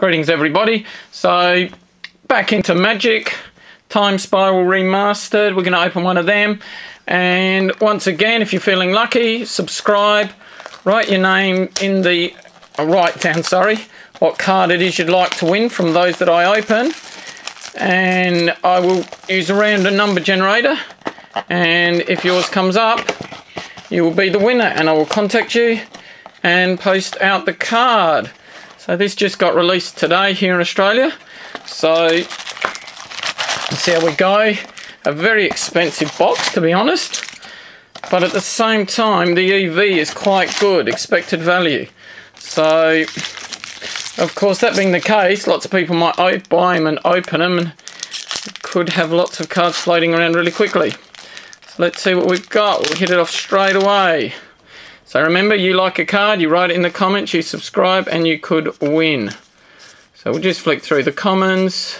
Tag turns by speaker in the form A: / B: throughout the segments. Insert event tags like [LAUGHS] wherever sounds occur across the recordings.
A: Greetings everybody. So back into Magic, Time Spiral Remastered. We're going to open one of them. And once again, if you're feeling lucky, subscribe, write your name in the, uh, write down, sorry, what card it is you'd like to win from those that I open. And I will use a random number generator. And if yours comes up, you will be the winner and I will contact you and post out the card. So this just got released today here in Australia. So let's see how we go. A very expensive box to be honest. But at the same time the EV is quite good, expected value. So of course that being the case, lots of people might buy them and open them and could have lots of cards floating around really quickly. So let's see what we've got. We'll hit it off straight away. So remember, you like a card, you write it in the comments, you subscribe, and you could win. So we'll just flick through the commons,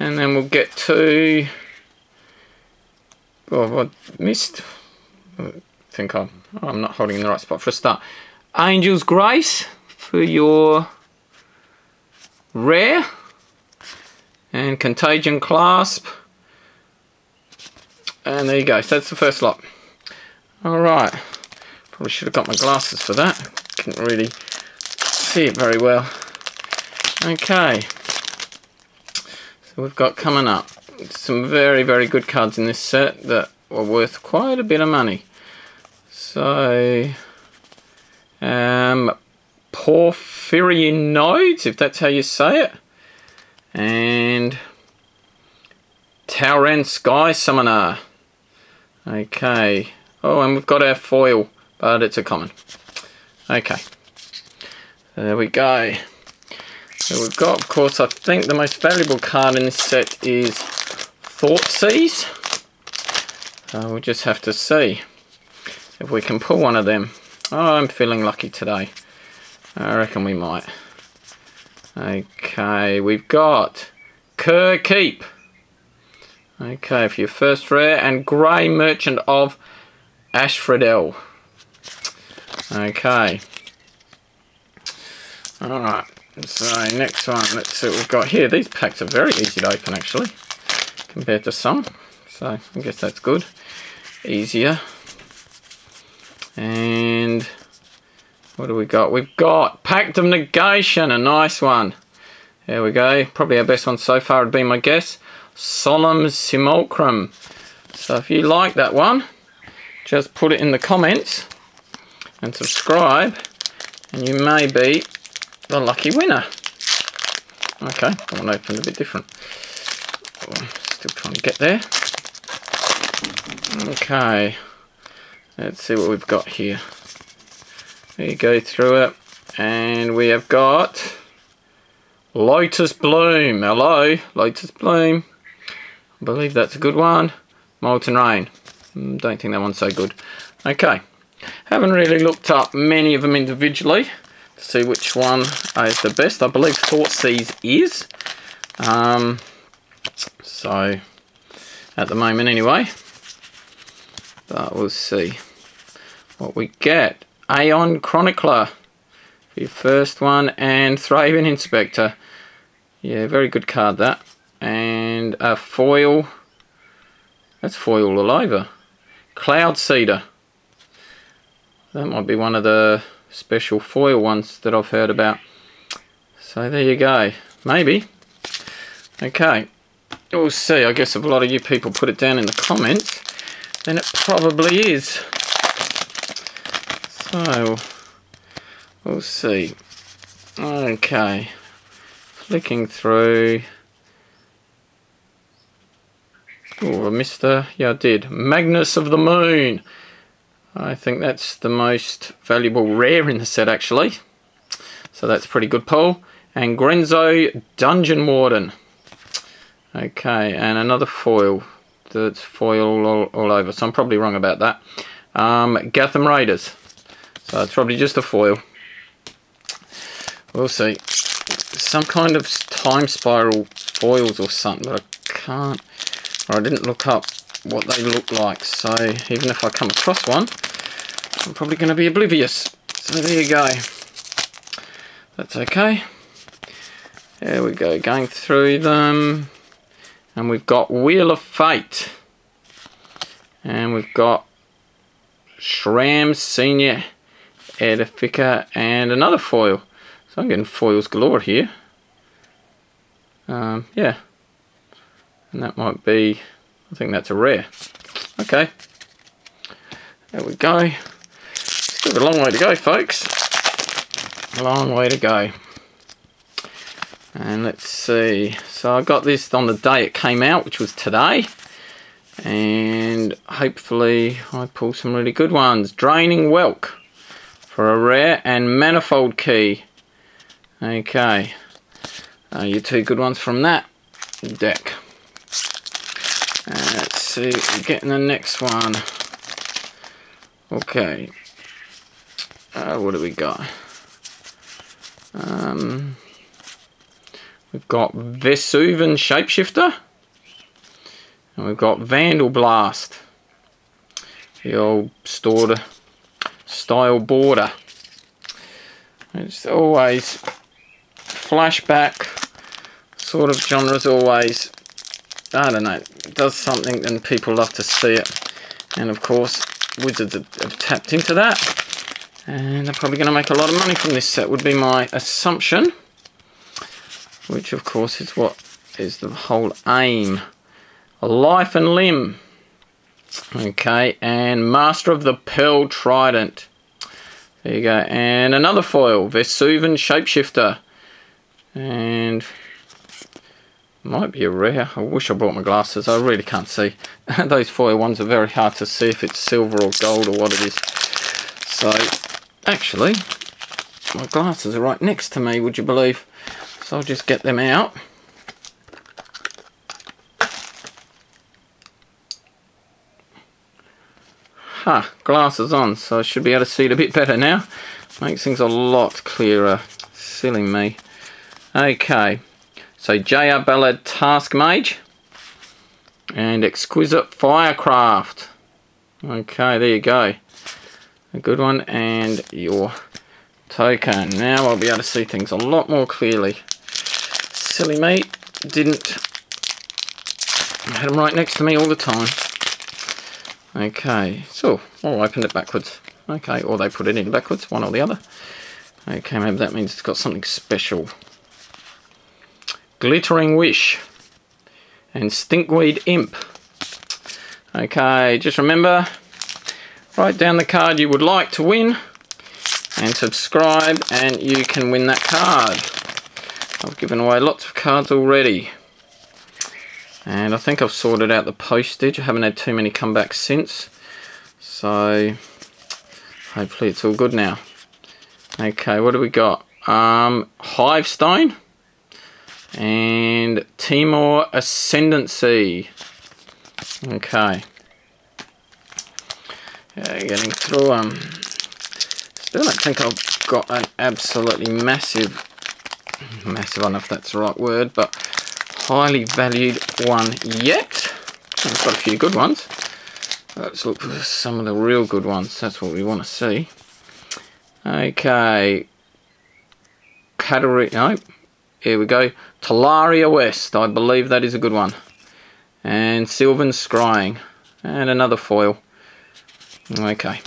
A: and then we'll get to... Oh, I missed. I think I'm, I'm not holding in the right spot for a start. Angel's Grace for your rare. And Contagion Clasp. And there you go. So that's the first lot. Alright. Probably should have got my glasses for that. Couldn't really see it very well. Okay. So we've got coming up some very, very good cards in this set that were worth quite a bit of money. So, um, Nodes, if that's how you say it. And Tauren Sky Summoner. Okay. Oh, and we've got our foil but it's a common. Okay, there we go. So we've got, of course, I think the most valuable card in this set is Thoughtseize. So uh, we'll just have to see if we can pull one of them. Oh, I'm feeling lucky today. I reckon we might. Okay, we've got Kher Keep. Okay, for your first rare, and Grey Merchant of Asphodel. Okay. Alright, so next one, let's see what we've got here. These packs are very easy to open actually, compared to some. So I guess that's good. Easier. And what do we got? We've got Pact of Negation, a nice one. There we go. Probably our best one so far would be my guess. Solemn Simulacrum. So if you like that one, just put it in the comments and subscribe and you may be the lucky winner. Okay, I want to open a bit different. Oh, still trying to get there. Okay, let's see what we've got here. We go through it and we have got Lotus Bloom. Hello, Lotus Bloom. I believe that's a good one. Molten Rain. Hmm, don't think that one's so good. Okay, haven't really looked up many of them individually to see which one is the best. I believe Thoughtseize is. Um, so, at the moment anyway. But we'll see what we get. Aeon Chronicler for your first one and Thraben Inspector. Yeah, very good card that. And a foil. That's foil all over. Cloud Seeder. That might be one of the special foil ones that I've heard about. So there you go. Maybe. Okay. We'll see. I guess if a lot of you people put it down in the comments, then it probably is. So, we'll see. Okay. Flicking through. Oh, I missed. Yeah, I did. Magus of the Moon. I think that's the most valuable rare in the set actually. So that's pretty good pull. And Grenzo Dungeon Warden. Okay, and another foil. That's foil all, all over. So I'm probably wrong about that. Um, Gathan Raiders. So it's probably just a foil. We'll see. Some kind of time spiral foils or something, but I can't, or I didn't look up what they look like. So even if I come across one, I'm probably going to be oblivious. So there you go. That's okay. There we go, going through them. And we've got Wheel of Fate. And we've got Shram Senior Edifica and another foil. So I'm getting foils galore here. Um, yeah. And that might be, I think that's a rare. Okay. There we go. Still a long way to go, folks. A long way to go. And let's see. So I got this on the day it came out, which was today. And hopefully I pull some really good ones. Draining Whelk for a rare and Manifold Key. Okay. Uh, your two good ones from that deck. Uh, getting the next one. Okay. Uh, what do we got? Um, we've got Vesuvan Shapeshifter. And we've got Vandal Blast. The old stored style border. It's always flashback sort of genres always I don't know, does something and people love to see it. And of course, Wizards have, tapped into that. And they're probably going to make a lot of money from this set, would be my assumption. Which, of course, is what is the whole aim. Life and limb. Okay, and Master of the Pearl Trident. There you go. And another foil, Vesuvan Shapeshifter. And might be a rare. I wish I brought my glasses. I really can't see. [LAUGHS] Those foil ones are very hard to see if it's silver or gold or what it is. So, actually, my glasses are right next to me, would you believe? So I'll just get them out. Ha, glasses on, so I should be able to see it a bit better now. Makes things a lot clearer. Silly me. Okay, so Jaya Ballard Task Mage and Exquisite Firecraft. Okay, there you go. A good one and your token. Now I'll be able to see things a lot more clearly. Silly me, didn't I had them right next to me all the time. Okay, so I'll open it backwards. Okay, or they put it in backwards, one or the other. Okay, maybe that means it's got something special. Glittering Wish, and Stinkweed Imp. Okay, just remember, write down the card you would like to win, and subscribe, and you can win that card. I've given away lots of cards already. And I think I've sorted out the postage. I haven't had too many come back since. So, hopefully it's all good now. Okay, what do we got? Um, Hivestone and Temur Ascendancy. Okay. Yeah, getting through them. Um, still don't think I've got an absolutely massive, massive, I don't know if that's the right word, but highly valued one yet. I've got a few good ones. Let's look for some of the real good ones. That's what we want to see. Okay. Cattery, no, here we go. Tolaria West. I believe that is a good one. And Sylvan Scrying. And another foil. Okay.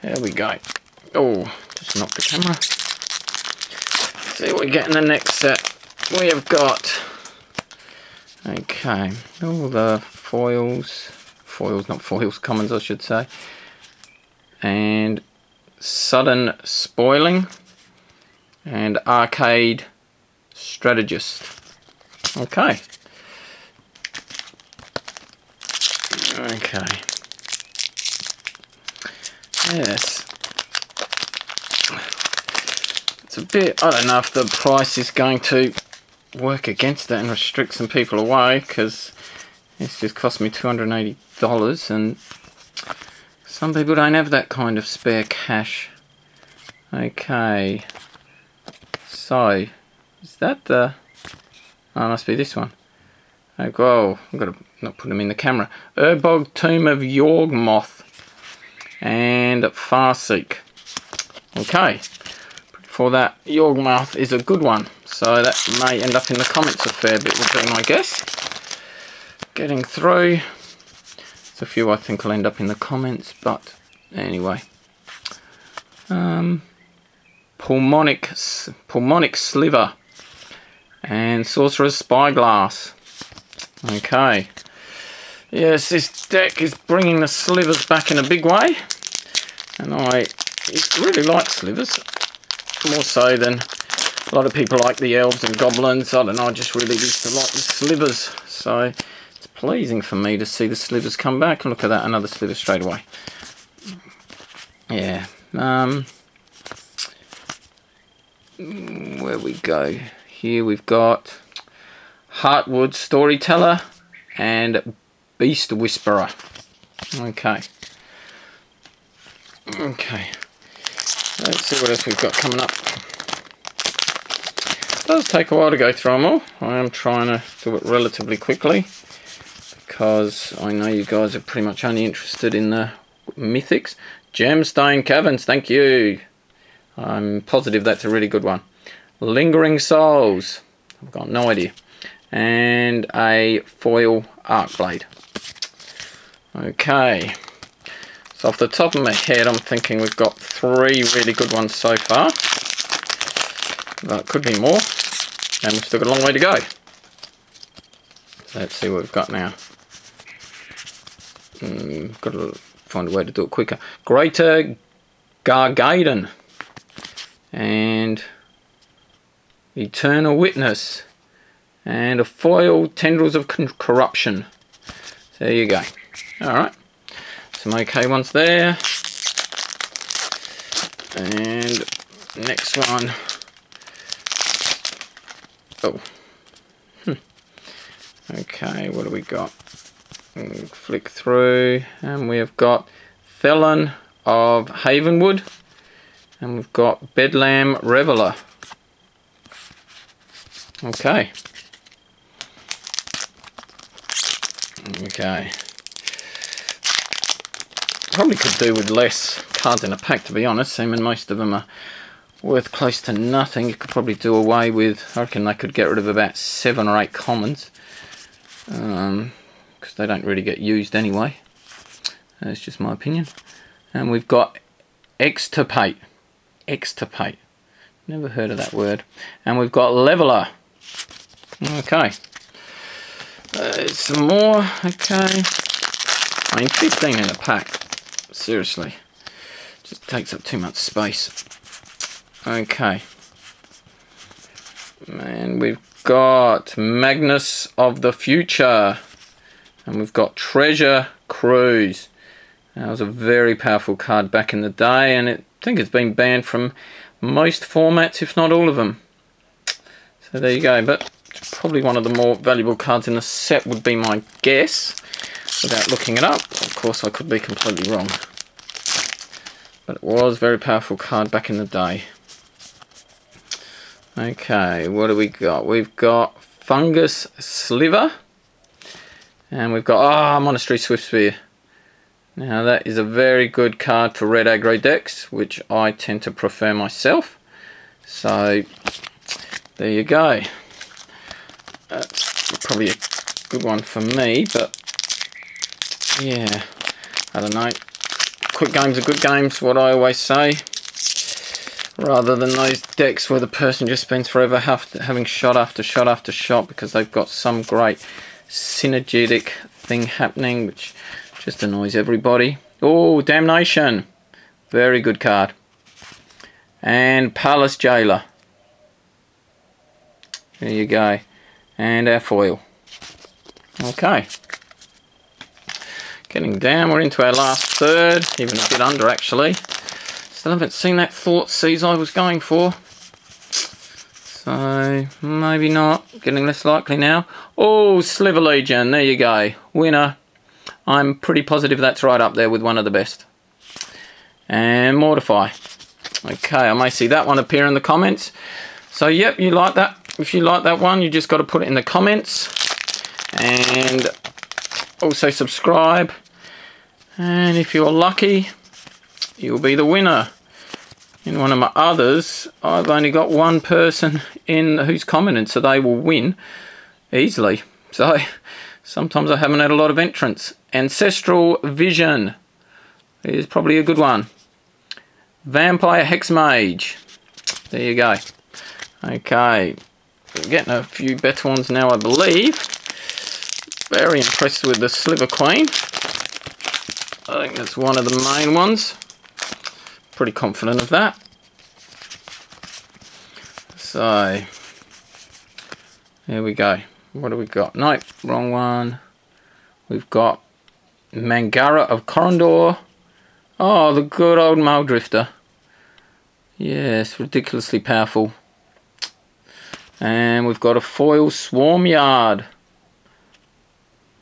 A: There we go. Oh, just knocked the camera. Let's see what we get in the next set. We have got... Okay. All the foils. Foils, not foils. Commons, I should say. And Sudden Spoiling and Arcade Strategist. Okay. Okay. Yes. It's a bit, I don't know if the price is going to work against that and restrict some people away because it's just cost me $280 and some people don't have that kind of spare cash. Okay. So, is that the... Oh, must be this one. Oh, whoa, I've got to not put them in the camera. Urborg Tomb of Yawgmoth and Farseek. Okay, for that, Yawgmoth is a good one. So that may end up in the comments a fair bit would be my guess. Getting through. There's a few I think will end up in the comments, but anyway. Um, pulmonic, pulmonic sliver and sorcerous spyglass. Okay. Yes, this deck is bringing the slivers back in a big way. And I really like slivers. More so than a lot of people like the elves and goblins. I don't know, I just really used to like the slivers. So it's pleasing for me to see the slivers come back. And look at that, another sliver straight away. Yeah. Um, Mm, where we go. Here we've got Heartwood Storyteller and Beast Whisperer. Okay. Okay. Let's see what else we've got coming up. Does take a while to go through them all. I am trying to do it relatively quickly because I know you guys are pretty much only interested in the mythics. Gemstone Caverns, thank you. I'm positive that's a really good one. Lingering Souls, I've got no idea. And a foil arc blade. Okay. So off the top of my head, I'm thinking we've got three really good ones so far. That could be more. And we've still got a long way to go. let's see what we've got now. Mm, got to find a way to do it quicker. Greater Gargadon. And Eternal Witness. And a foil Tendrils of Corruption. So there you go. Alright. Some okay ones there. And next one. Oh. Hmm. Okay, what do we got? We'll flick through and we have got Thelon of Havenwood and we've got Bedlam Reveler. Okay. Okay. Probably could do with less cards in a pack to be honest, seeming most of them are worth close to nothing. You could probably do away with, I reckon they could get rid of about seven or eight commons. Because um, they don't really get used anyway. That's just my opinion. And we've got extirpate extirpate. Never heard of that word. And we've got leveler. Okay. Uh, some more. Okay. I mean, 15 in a pack. Seriously. Just takes up too much space. Okay. And we've got Magus of the Future. And we've got Treasure Cruise. That was a very powerful card back in the day, and it think it's been banned from most formats, if not all of them. So there you go, but probably one of the more valuable cards in the set would be my guess, without looking it up. Of course, I could be completely wrong. But it was a very powerful card back in the day. Okay, what do we got? We've got Fungus Sliver. And we've got, ah, oh, Monastery Swiftspear. Now that is a very good card for red aggro decks, which I tend to prefer myself. So there you go. That's probably a good one for me, but yeah, I don't know. Quick games are good games, what I always say. Rather than those decks where the person just spends forever having shot after shot after shot because they've got some great synergetic thing happening, which just annoys everybody. Oh, Damnation. Very good card. And Palace Jailer. There you go. And our foil. Okay. Getting down, we're into our last third, even a bit under actually. Still haven't seen that Thoughtseize I was going for. So, maybe not. Getting less likely now. Oh, Sliver Legion, there you go. Winner. I'm pretty positive that's right up there with one of the best. And Mortify. Okay, I may see that one appear in the comments. So, yep, you like that. If you like that one, you just got to put it in the comments. And also subscribe. And if you're lucky, you'll be the winner. in one of my others, I've only got one person in who's commented, so they will win easily. So [LAUGHS] sometimes I haven't had a lot of entrants. Ancestral Vision is probably a good one. Vampire Hex Mage. There you go. Okay, We're getting a few better ones now, I believe. Very impressed with the Sliver Queen. I think that's one of the main ones. Pretty confident of that. So, here we go. What do we got? Nope, wrong one. We've got Mangara of Corondor. Oh, the good old Muldrifter. Yes, ridiculously powerful. And we've got a foil Swarmyard.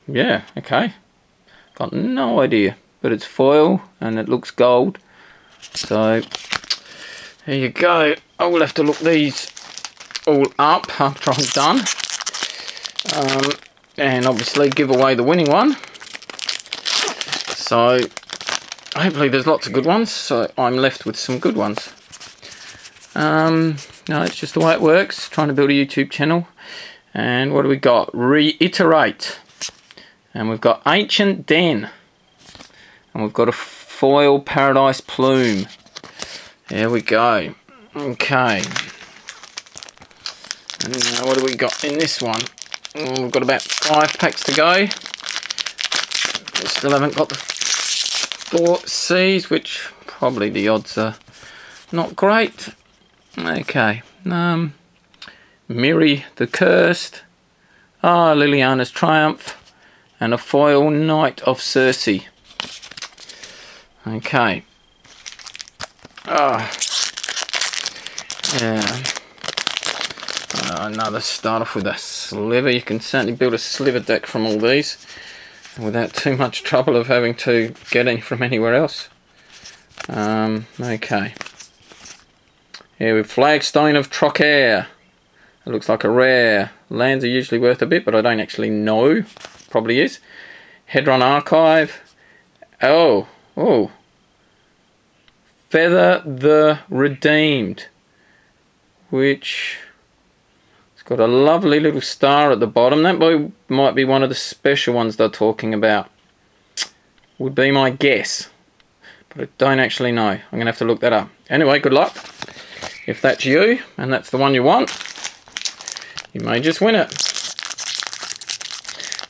A: Yeah, okay. Got no idea. But it's foil and it looks gold. So, here you go. I will have to look these all up after I'm done. Um, and obviously give away the winning one. So, hopefully there's lots of good ones. So I'm left with some good ones. Um, no, it's just the way it works. Trying to build a YouTube channel. And what do we got? Reiterate. And we've got Ancient Den. And we've got a foil Paradise Plume. There we go. Okay. And now what do we got in this one? Oh, we've got about five packs to go. We still haven't got the four C's, which probably the odds are not great. Okay. Um, Mirri the Cursed. Ah, Liliana's Triumph. And a foil Knight of Sursi. Okay. Ah. Yeah. Another start off with a sliver. You can certainly build a sliver deck from all these without too much trouble of having to get any from anywhere else. Um, okay. Here with Flagstone of Trokair. It looks like a rare. Lands are usually worth a bit, but I don't actually know. Probably is. Hedron Archive. Oh, oh. Feather the Redeemed. Which got a lovely little star at the bottom. That might be one of the special ones they're talking about. Would be my guess. But I don't actually know. I'm going to have to look that up. Anyway, good luck. If that's you, and that's the one you want, you may just win it.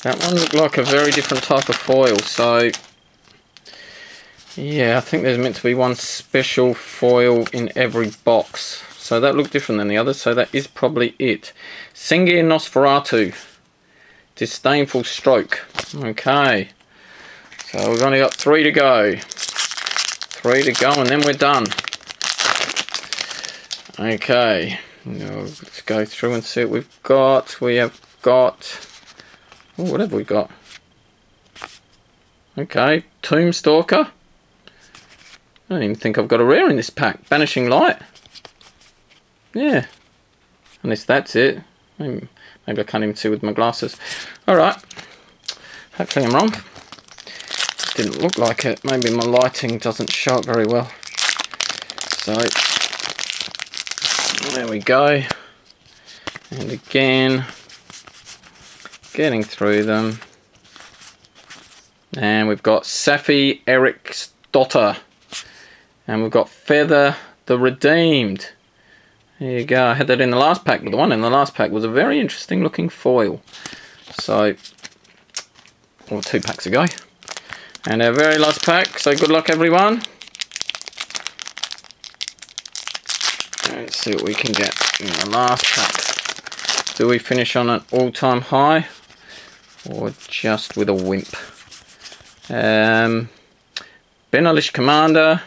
A: That one looked like a very different type of foil, so yeah, I think there's meant to be one special foil in every box. So that looked different than the others, so that is probably it. Sengir Nosferatu. Disdainful Stroke. Okay. So we've only got three to go. Three to go and then we're done. Okay, now let's go through and see what we've got. We have got, oh, what have we got? Okay, Tombstalker. I don't even think I've got a rare in this pack. Banishing Light. Yeah, unless that's it. Maybe, I can't even see with my glasses. Alright, hopefully I'm wrong. Didn't look like it. Maybe my lighting doesn't show it very well. So, there we go. And again, getting through them. And we've got Safi Eric's daughter. And we've got Feather the Redeemed. There you go. I had that in the last pack, but the one in the last pack was a very interesting looking foil. So, or two packs ago. And our very last pack, so good luck everyone. Let's see what we can get in the last pack. Do we finish on an all-time high? Or just with a wimp? Um, Benalish Commander,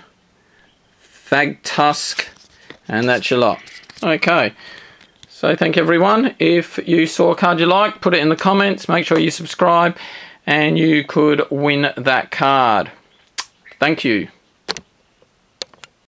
A: Fag Tusk, and that's your lot. Okay, so thank you everyone. If you saw a card you like, put it in the comments. Make sure you subscribe, and you could win that card. Thank you.